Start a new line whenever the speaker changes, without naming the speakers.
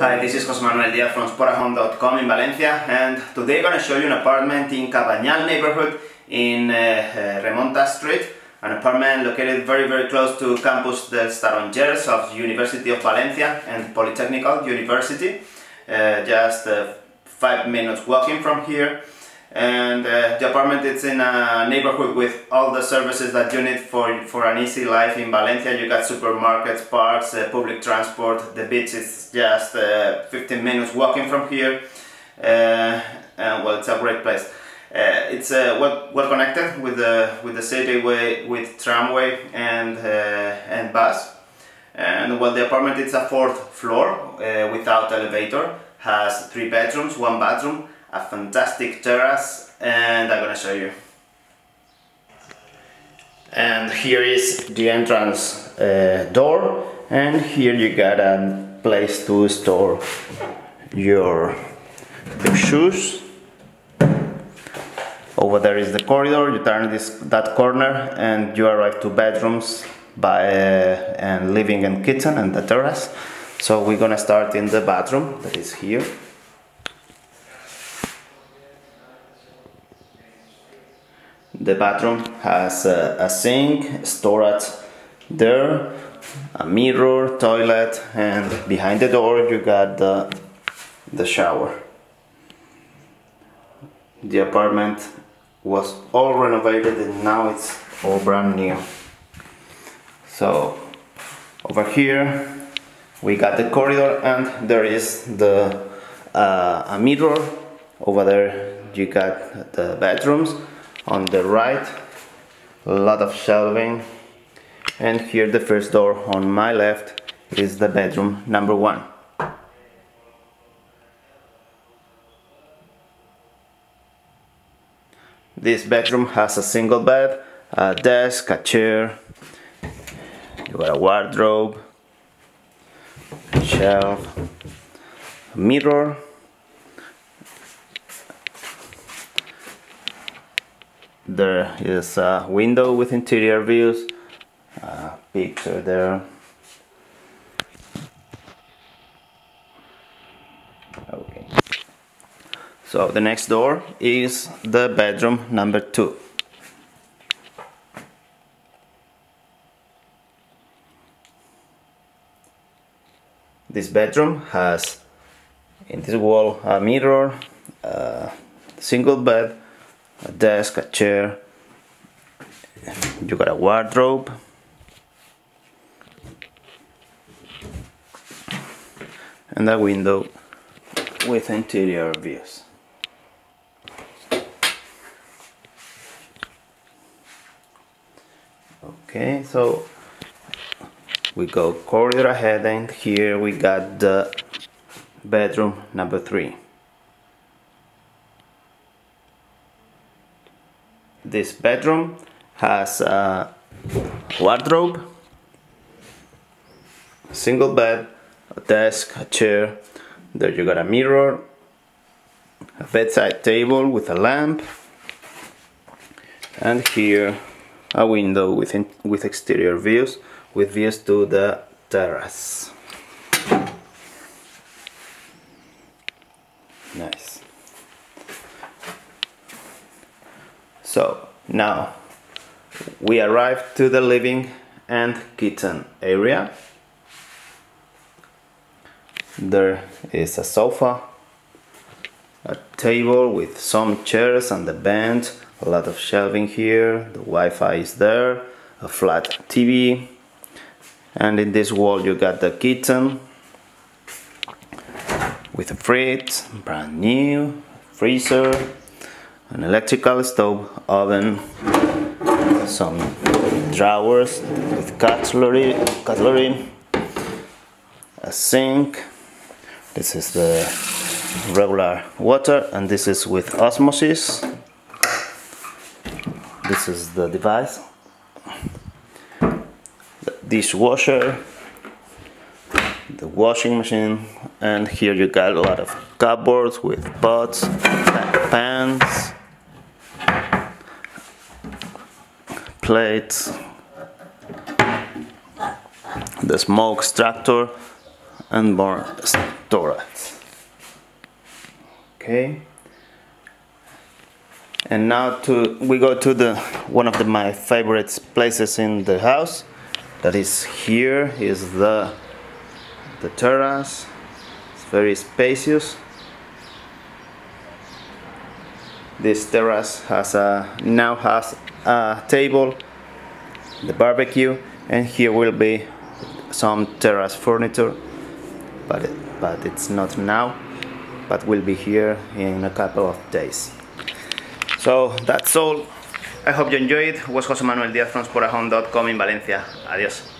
Hi, this is Jose Manuel Diaz from spotahome.com in Valencia and today I'm going to show you an apartment in Cabanyal neighborhood in uh, uh, Remonta Street. An apartment located very very close to Campus dels Tarongers of University of Valencia and Polytechnical University. Uh, just uh, five minutes walking from here and uh, the apartment is in a neighborhood with all the services that you need for, for an easy life in Valencia. You got supermarkets, parks, uh, public transport, the beach is just uh, 15 minutes walking from here. Uh, and well, it's a great place. Uh, it's uh, well, well connected with the with the city way, with tramway and and bus. And well, the apartment is a fourth floor without elevator. Has three bedrooms, one bathroom, a fantastic terrace and I'm gonna show you. And here is the entrance uh, door and here you got a place to store your, shoes. Over there is the corridor, you turn this that corner and you arrive to bedrooms by uh, and living and kitchen and the terrace. So we're gonna start in the bathroom that is here. The bathroom has a, a sink, storage there, a mirror, toilet, and behind the door you got the, the shower. The apartment was all renovated and now it's all brand new. So over here we got the corridor and there is the uh, a mirror over there you got the bedrooms on the right a lot of shelving and here the first door on my left is the bedroom number one. This bedroom has a single bed a desk, a chair you got a wardrobe a shelf a mirror there is a window with interior views a picture there. Okay. So the next door is the bedroom number two. This bedroom has in this wall a mirror a single bed a desk, a chair, you got a wardrobe, and a window with interior views. Okay, so we go corridor ahead and here we got the bedroom number three. This bedroom has a wardrobe, single bed, a desk, a chair. There you got a mirror, a bedside table with a lamp, and here a window with, in, with exterior views, with views to the terrace. Nice. So now we arrived to the living and kitchen area. There is a sofa, a table with some chairs and a bench, a lot of shelving here, the Wi-Fi is there, a flat TV, and in this wall you got the kitchen with a fridge, brand new, freezer, an electrical stove, oven, some drawers with cutlery, cutlery, a sink. This is the regular water and this is with osmosis. This is the device. The dishwasher, the washing machine, and here you got a lot of cupboards with pots, pans, plates, the smoke extractor, and more storage. Okay. And now to we go to the one of the, my favorite places in the house that is here is the the terrace. It's very spacious. This terrace has a now has a table the barbecue and here will be some terrace furniture but but it's not now but will be here in a couple of days so that's all I hope you enjoyed. Was José Manuel Díaz from spotahome.com in Valencia. Adiós.